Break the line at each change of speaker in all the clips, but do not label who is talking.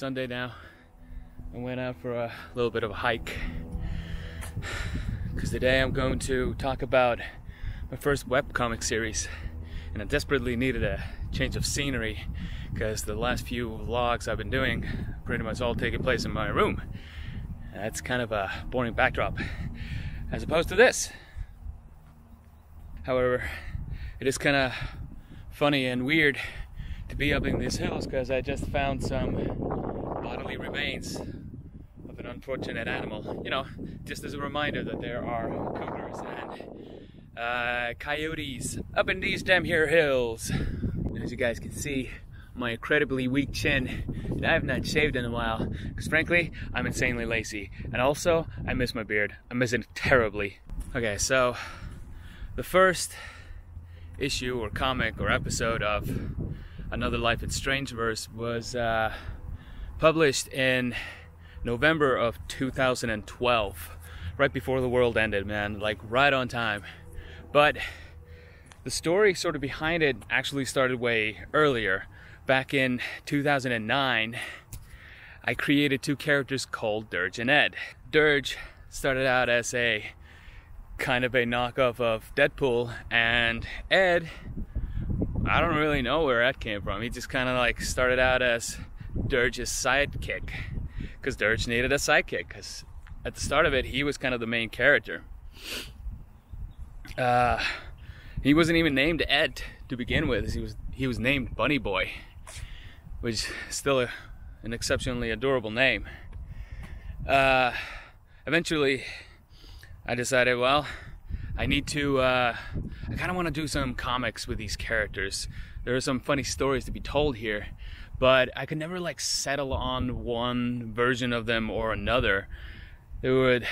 Sunday now. I went out for a little bit of a hike. Because today I'm going to talk about my first webcomic series. And I desperately needed a change of scenery because the last few vlogs I've been doing pretty much all taking place in my room. That's kind of a boring backdrop as opposed to this. However, it is kind of funny and weird to be up in these hills because I just found some bodily remains of an unfortunate animal. You know, just as a reminder that there are cougars and uh, coyotes up in these damn here hills. As you guys can see, my incredibly weak chin and I have not shaved in a while because frankly I'm insanely lazy and also I miss my beard I miss it terribly okay so the first issue or comic or episode of Another Life in Strangeverse was uh, published in November of 2012, right before the world ended, man, like right on time. But the story sort of behind it actually started way earlier. Back in 2009, I created two characters called Dirge and Ed. Dirge started out as a kind of a knockoff of Deadpool, and Ed I don't really know where that came from. He just kind of like started out as Dirge's sidekick because Dirge needed a sidekick because at the start of it he was kind of the main character. Uh, he wasn't even named Ed to begin with. He was he was named Bunny Boy, which is still a, an exceptionally adorable name. Uh, eventually, I decided, well, I need to, uh, I kind of want to do some comics with these characters. There are some funny stories to be told here, but I could never like settle on one version of them or another. There would,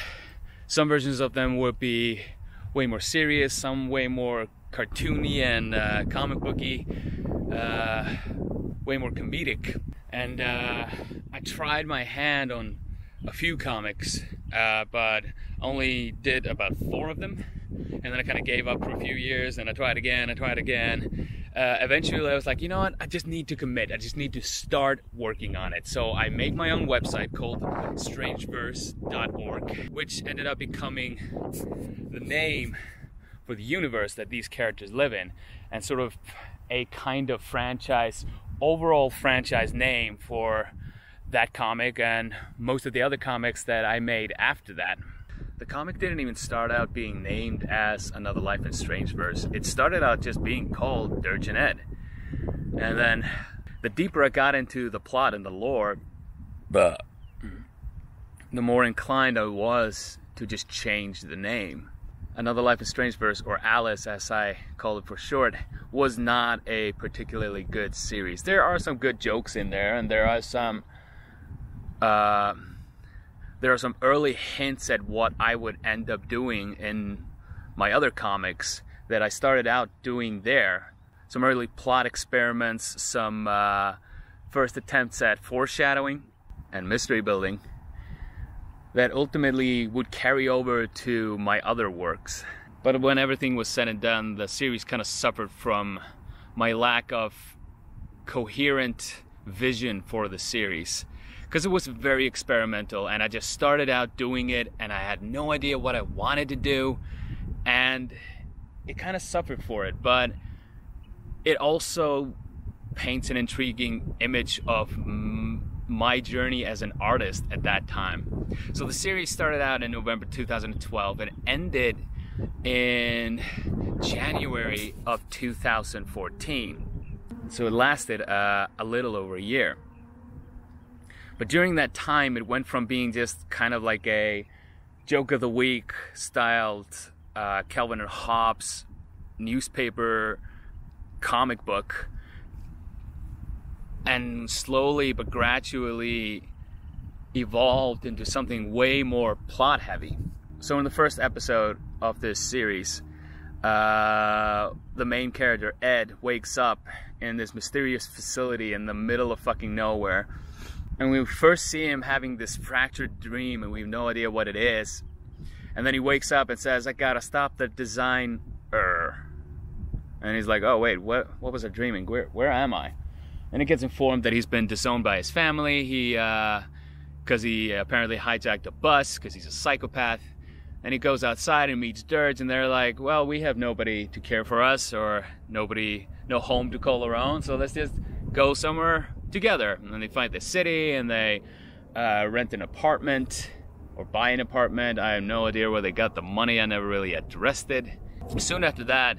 some versions of them would be way more serious, some way more cartoony and uh, comic booky, uh, way more comedic. And uh, I tried my hand on a few comics, uh, but only did about four of them and then I kind of gave up for a few years and I tried again, I tried again. Uh, eventually I was like, you know what, I just need to commit, I just need to start working on it. So I made my own website called strangeverse.org, which ended up becoming the name for the universe that these characters live in and sort of a kind of franchise, overall franchise name for that comic and most of the other comics that I made after that. The comic didn't even start out being named as Another Life in Strangeverse. It started out just being called Dirge and Ed. And then the deeper I got into the plot and the lore, the more inclined I was to just change the name. Another Life in Strangeverse, or ALiS as I call it for short, was not a particularly good series. There are some good jokes in there, and there are some uh, there are some early hints at what I would end up doing in my other comics that I started out doing there. Some early plot experiments, some uh, first attempts at foreshadowing and mystery building that ultimately would carry over to my other works. But when everything was said and done, the series kind of suffered from my lack of coherent vision for the series because it was very experimental and I just started out doing it and I had no idea what I wanted to do and it kind of suffered for it but it also paints an intriguing image of my journey as an artist at that time. So the series started out in November 2012 and ended in January of 2014. So it lasted uh, a little over a year. But during that time, it went from being just kind of like a joke of the week styled uh, Calvin and Hobbes newspaper comic book, and slowly but gradually evolved into something way more plot heavy. So, in the first episode of this series, uh, the main character, Ed, wakes up in this mysterious facility in the middle of fucking nowhere and we first see him having this fractured dream and we have no idea what it is. And then he wakes up and says, I gotta stop the design er. And he's like, oh wait, what what was I dreaming? Where where am I? and it gets informed that he's been disowned by his family. He, because uh, he apparently hijacked a bus because he's a psychopath. And he goes outside and meets Dirge, and they're like, "Well, we have nobody to care for us, or nobody, no home to call our own. So let's just go somewhere together." And then they find the city, and they uh, rent an apartment or buy an apartment. I have no idea where they got the money. I never really addressed it. Soon after that,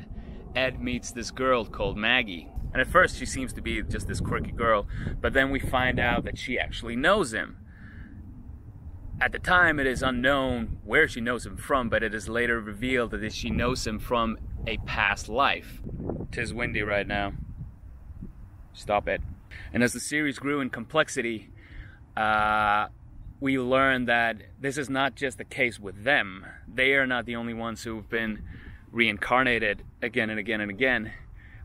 Ed meets this girl called Maggie. And at first, she seems to be just this quirky girl, but then we find out that she actually knows him. At the time, it is unknown where she knows him from, but it is later revealed that she knows him from a past life. Tis windy right now. Stop it. And as the series grew in complexity, uh, we learned that this is not just the case with them. They are not the only ones who've been reincarnated again and again and again,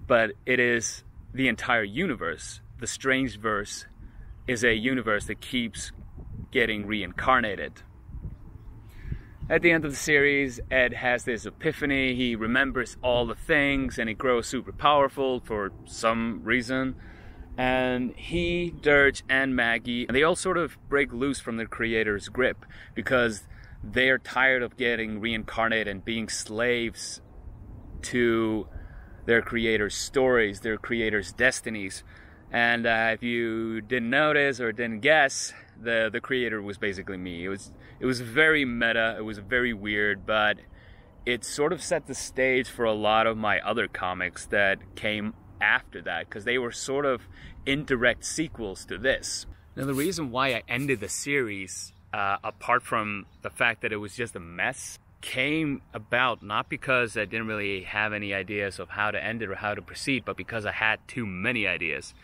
but it is the entire universe. The Strangeverse is a universe that keeps getting reincarnated. At the end of the series, Ed has this epiphany. He remembers all the things and he grows super powerful for some reason. And he, Dirge, and Maggie, they all sort of break loose from their creator's grip because they're tired of getting reincarnated and being slaves to their creator's stories, their creator's destinies. And uh, if you didn't notice or didn't guess, the the creator was basically me. It was it was very meta. It was very weird, but it sort of set the stage for a lot of my other comics that came after that because they were sort of indirect sequels to this. Now, the reason why I ended the series, uh, apart from the fact that it was just a mess, came about not because I didn't really have any ideas of how to end it or how to proceed, but because I had too many ideas.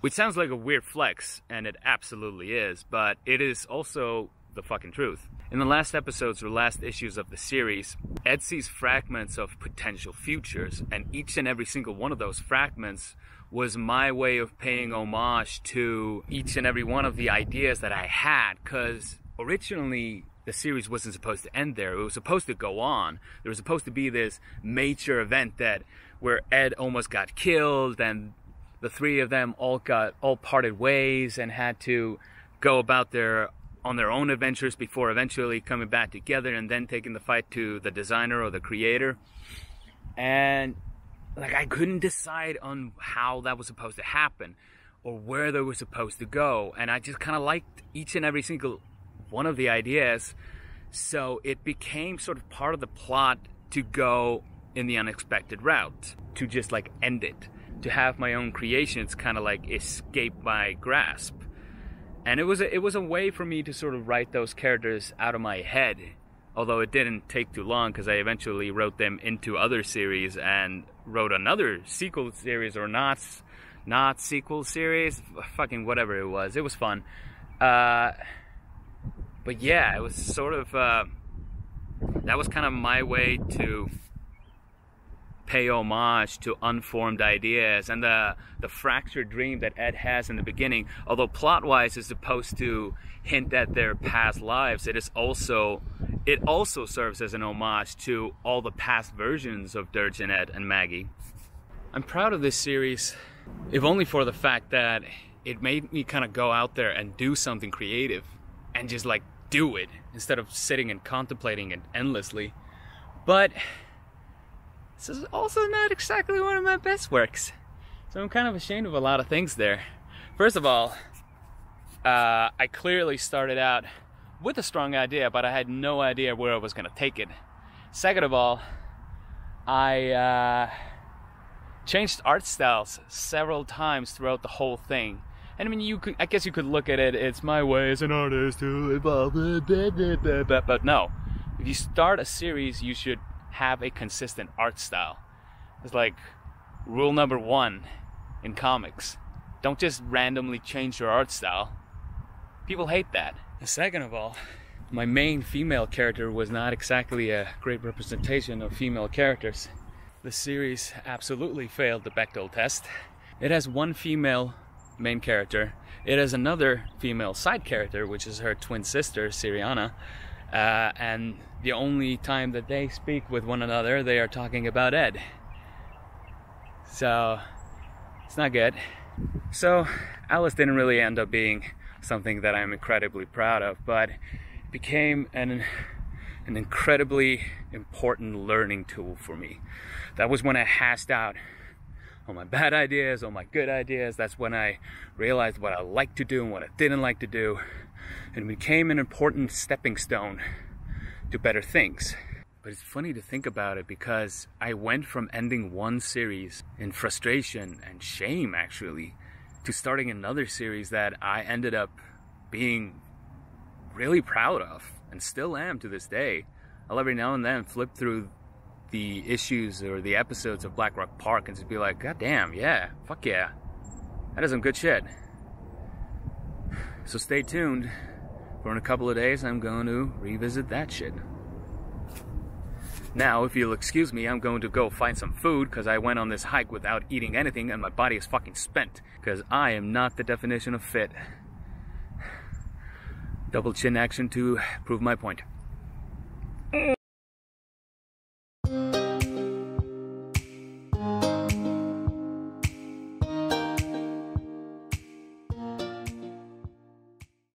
Which sounds like a weird flex, and it absolutely is, but it is also the fucking truth. In the last episodes or last issues of the series, Ed sees fragments of potential futures, and each and every single one of those fragments was my way of paying homage to each and every one of the ideas that I had, because originally the series wasn't supposed to end there. It was supposed to go on. There was supposed to be this major event that where Ed almost got killed and the three of them all got all parted ways and had to go about their on their own adventures before eventually coming back together and then taking the fight to the designer or the creator. And like I couldn't decide on how that was supposed to happen or where they were supposed to go. And I just kind of liked each and every single one of the ideas. So it became sort of part of the plot to go in the unexpected route, to just like end it, to have my own creations kind of like escape my grasp and it was a, it was a way for me to sort of write those characters out of my head although it didn't take too long because I eventually wrote them into other series and wrote another sequel series or not not sequel series fucking whatever it was. It was fun. Uh, but yeah it was sort of uh, that was kind of my way to pay homage to unformed ideas and the the fractured dream that Ed has in the beginning. Although plot wise is supposed to hint at their past lives it is also it also serves as an homage to all the past versions of Dirge and Ed and Maggie. I'm proud of this series if only for the fact that it made me kind of go out there and do something creative and just like do it instead of sitting and contemplating it endlessly. But this is also not exactly one of my best works. So I'm kind of ashamed of a lot of things there. First of all, uh, I clearly started out with a strong idea, but I had no idea where I was going to take it. Second of all, I uh, changed art styles several times throughout the whole thing. And I mean, you could, I guess you could look at it, it's my way as an artist to evolve, but no. If you start a series, you should have a consistent art style. It's like rule number one in comics. Don't just randomly change your art style. People hate that. And second of all, my main female character was not exactly a great representation of female characters. The series absolutely failed the Bechdel test. It has one female main character. It has another female side character, which is her twin sister, Siriana. Uh, and the only time that they speak with one another, they are talking about Ed. So, it's not good. So, ALiS didn't really end up being something that I'm incredibly proud of, but it became an an incredibly important learning tool for me. That was when I hashed out all my bad ideas, all my good ideas. That's when I realized what I liked to do and what I didn't like to do. And became an important stepping stone to better things. But it's funny to think about it because I went from ending one series in frustration and shame actually to starting another series that I ended up being really proud of and still am to this day. I'll every now and then flip through the issues or the episodes of Black Rock Park and just be like, God damn, yeah, fuck yeah. That is some good shit. So stay tuned. For in a couple of days, I'm going to revisit that shit. Now, if you'll excuse me, I'm going to go find some food because I went on this hike without eating anything and my body is fucking spent because I am not the definition of fit. Double chin action to prove my point.